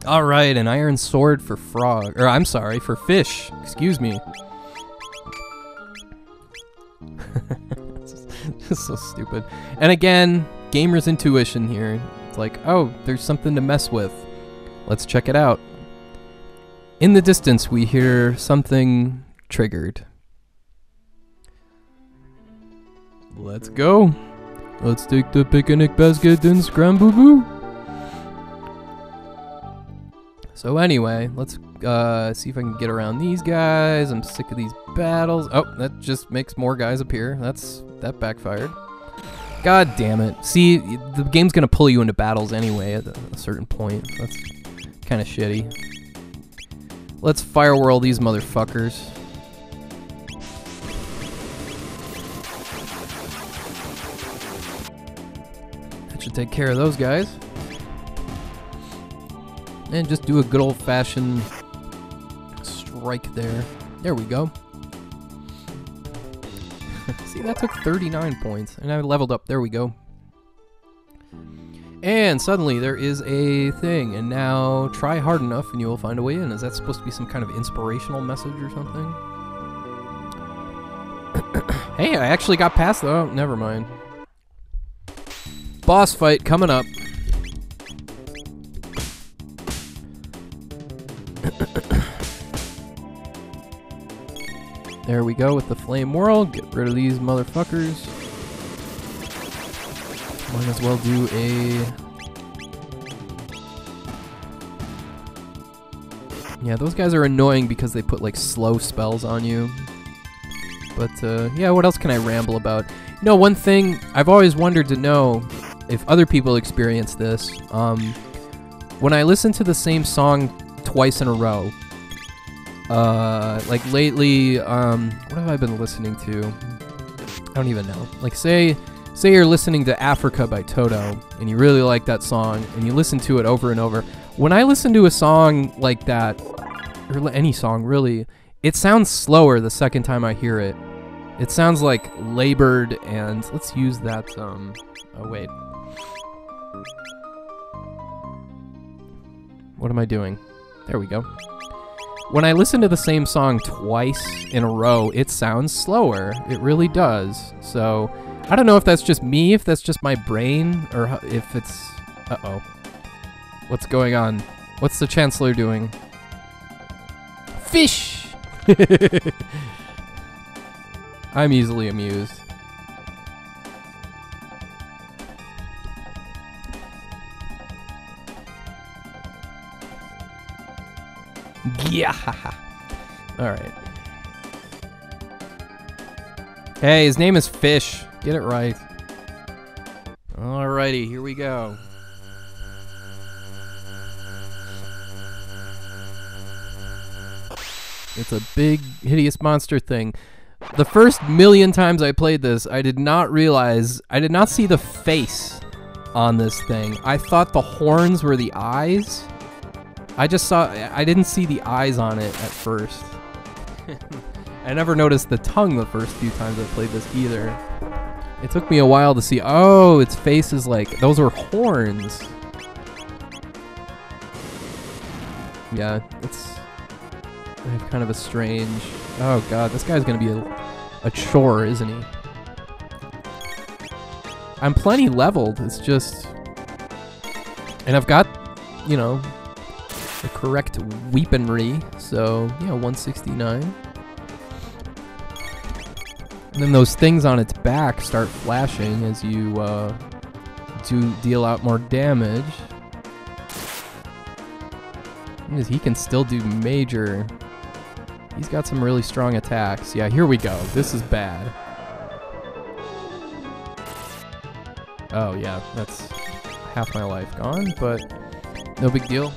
Alright, an iron sword for frog. Or, I'm sorry, for fish. Excuse me. this is so stupid. And again, gamer's intuition here. It's like, oh, there's something to mess with. Let's check it out. In the distance, we hear something triggered. Let's go. Let's take the picnic basket and scramble boo. So anyway, let's uh, see if I can get around these guys. I'm sick of these battles. Oh, that just makes more guys appear. That's that backfired. God damn it. See, the game's gonna pull you into battles anyway at a certain point. That's kind of shitty. Let's fire whirl these motherfuckers. That should take care of those guys. And just do a good old-fashioned strike there. There we go. See, that took 39 points, and I leveled up. There we go. And suddenly there is a thing, and now try hard enough and you will find a way in. Is that supposed to be some kind of inspirational message or something? hey, I actually got past. Oh, never mind. Boss fight coming up. There we go with the flame world. Get rid of these motherfuckers. Might as well do a... Yeah, those guys are annoying because they put like slow spells on you. But uh, yeah, what else can I ramble about? You know, one thing I've always wondered to know if other people experience this, um, when I listen to the same song twice in a row, uh, like lately, um, what have I been listening to? I don't even know. Like, say, say you're listening to Africa by Toto, and you really like that song, and you listen to it over and over. When I listen to a song like that, or any song really, it sounds slower the second time I hear it. It sounds like labored, and let's use that. Um, oh wait, What am I doing? There we go. When I listen to the same song twice in a row, it sounds slower. It really does. So, I don't know if that's just me, if that's just my brain, or if it's... Uh-oh. What's going on? What's the Chancellor doing? Fish! I'm easily amused. Yeah. All right. Hey, his name is Fish. Get it right. Alrighty, here we go. It's a big, hideous monster thing. the first million times I played this, I did not realize, I did not see the face on this thing. I thought the horns were the eyes. I just saw, I didn't see the eyes on it at first. I never noticed the tongue the first few times I played this either. It took me a while to see, oh, its face is like, those are horns. Yeah, it's kind of a strange, oh god, this guy's gonna be a, a chore, isn't he? I'm plenty leveled, it's just, and I've got, you know, the correct weaponry, so, yeah, 169. And then those things on its back start flashing as you uh, do deal out more damage. Because he can still do major. He's got some really strong attacks. Yeah, here we go. This is bad. Oh, yeah, that's half my life gone, but no big deal.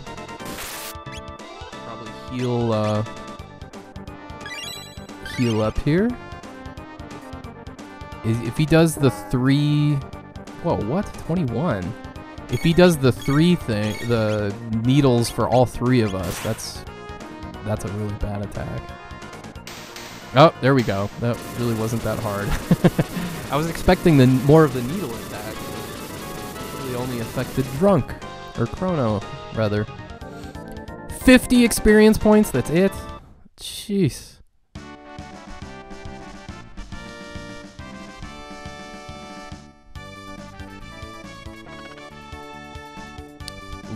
Heal, uh, heal up here. If he does the three... Whoa, what? 21? If he does the three thing, the needles for all three of us, that's that's a really bad attack. Oh, there we go. That really wasn't that hard. I was expecting the more of the needle attack. It really only affected drunk or chrono, rather. 50 experience points. That's it. Jeez.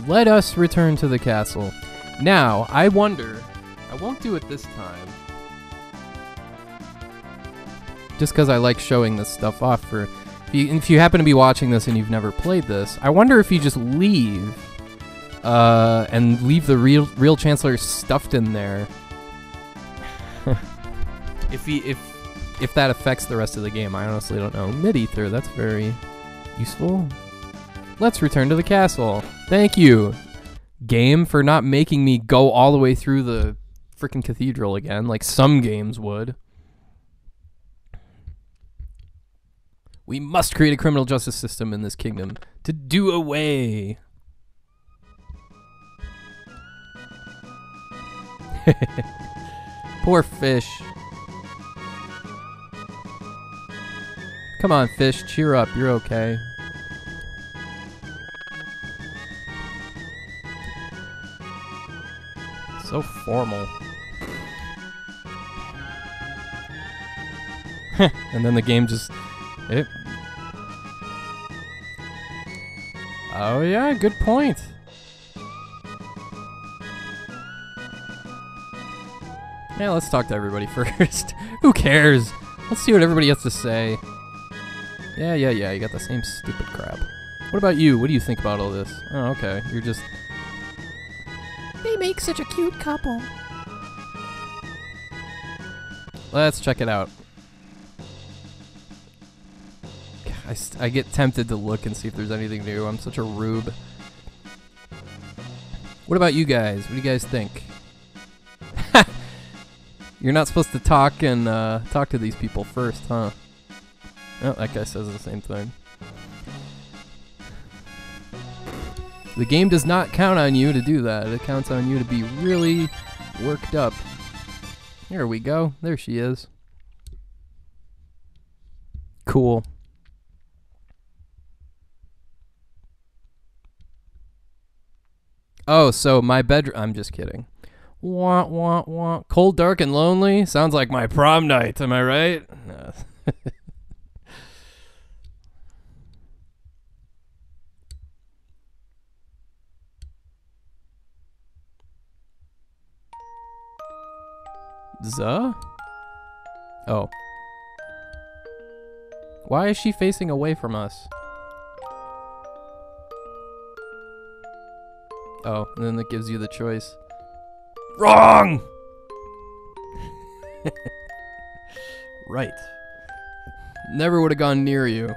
Let us return to the castle. Now, I wonder... I won't do it this time. Just because I like showing this stuff off for... If you, if you happen to be watching this and you've never played this, I wonder if you just leave... Uh, and leave the real real chancellor stuffed in there. if he if if that affects the rest of the game, I honestly don't know. Mid ether, that's very useful. Let's return to the castle. Thank you, game, for not making me go all the way through the freaking cathedral again, like some games would. We must create a criminal justice system in this kingdom to do away. Poor fish. Come on, fish, cheer up. You're okay. So formal. and then the game just... It... Oh yeah, good point. Yeah, let's talk to everybody first. Who cares? Let's see what everybody has to say. Yeah, yeah, yeah, you got the same stupid crap. What about you? What do you think about all this? Oh, okay. You're just
they make such a cute couple.
Let's check it out. I, I get tempted to look and see if there's anything new. I'm such a rube. What about you guys? What do you guys think? You're not supposed to talk and uh, talk to these people first, huh? Oh, that guy says the same thing. The game does not count on you to do that. It counts on you to be really worked up. Here we go. There she is. Cool. Oh, so my bedroom. I'm just kidding. Wah, wah, wah. Cold, dark, and lonely? Sounds like my prom night, am I right? Zuh? Oh. Why is she facing away from us? Oh, and then it gives you the choice. Wrong! right. Never would have gone near you.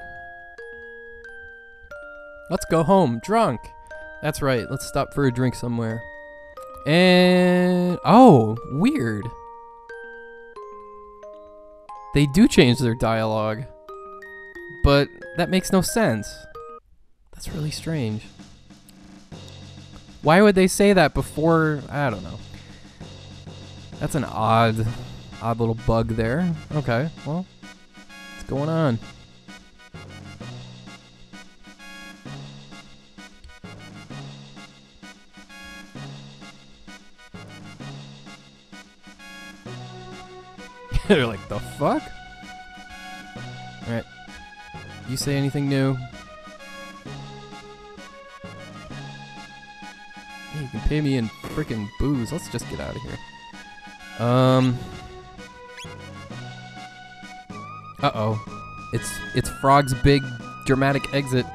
Let's go home, drunk. That's right, let's stop for a drink somewhere. And... Oh, weird. they do change their dialogue. But that makes no sense. That's really strange. Why would they say that before? I don't know. That's an odd, odd little bug there. Okay, well, what's going on? They're like, the fuck? Alright. You say anything new? Hey, you can pay me in freaking booze. Let's just get out of here. Um. Uh oh. It's it's Frog's big dramatic exit.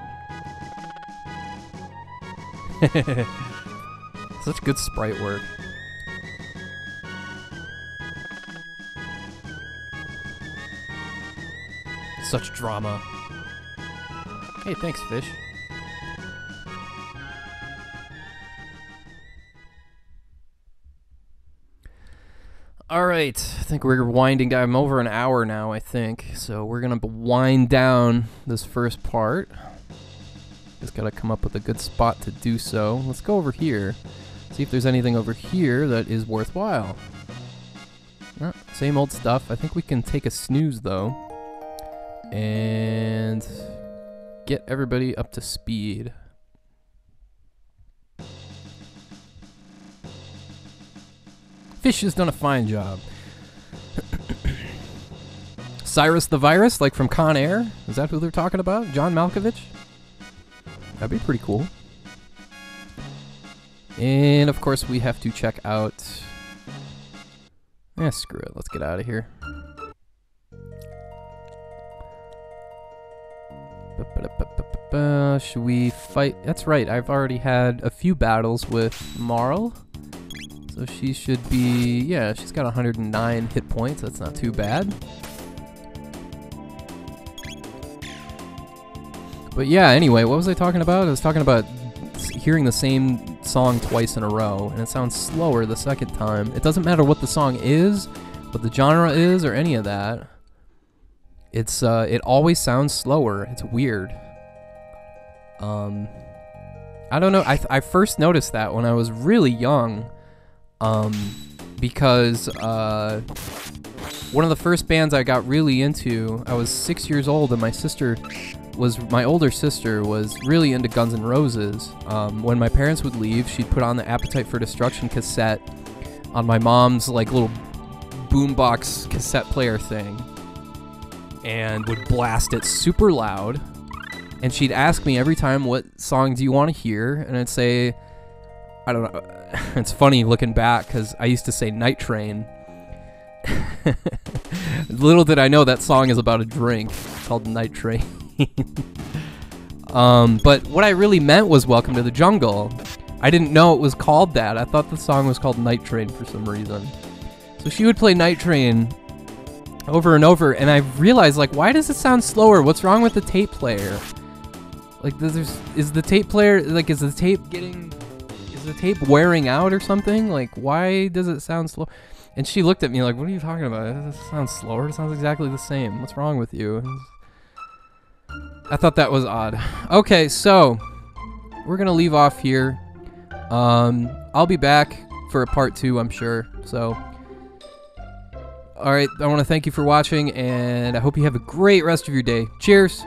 Such good sprite work. Such drama. Hey, thanks, fish. Right, I think we're winding down. I'm over an hour now, I think. So we're gonna wind down this first part. Just gotta come up with a good spot to do so. Let's go over here. See if there's anything over here that is worthwhile. Uh, same old stuff. I think we can take a snooze though, and get everybody up to speed. Fish has done a fine job. Cyrus the Virus, like from Con Air? Is that who they're talking about? John Malkovich? That'd be pretty cool. And of course, we have to check out. Yeah, screw it. Let's get out of here. Should we fight? That's right. I've already had a few battles with Marle. So she should be, yeah, she's got 109 hit points. That's not too bad. But yeah, anyway, what was I talking about? I was talking about hearing the same song twice in a row, and it sounds slower the second time. It doesn't matter what the song is, what the genre is, or any of that. It's uh, it always sounds slower. It's weird. Um, I don't know. I th- I first noticed that when I was really young um, because uh, one of the first bands I got really into, I was six years old, and my sister was my older sister was really into Guns N' Roses. Um, when my parents would leave, she'd put on the Appetite for Destruction cassette on my mom's like little boombox cassette player thing, and would blast it super loud. And she'd ask me every time, "What song do you want to hear?" And I'd say, "I don't know." it's funny looking back because I used to say Night Train. Little did I know that song is about a drink called Night Train. um, but what I really meant was Welcome to the Jungle. I didn't know it was called that. I thought the song was called Night Train for some reason. So she would play Night Train over and over, and I realized, like, why does it sound slower? What's wrong with the tape player? Like, there's, is the tape player, like, is the tape getting is the tape wearing out or something? Like, why does it sound slow? And she looked at me like, what are you talking about? It sounds slower. It sounds exactly the same. What's wrong with you? I thought that was odd. Okay, so we're gonna leave off here. Um, I'll be back for a part two, I'm sure. So, all right, I want to thank you for watching, and I hope you have a great rest of your day. Cheers.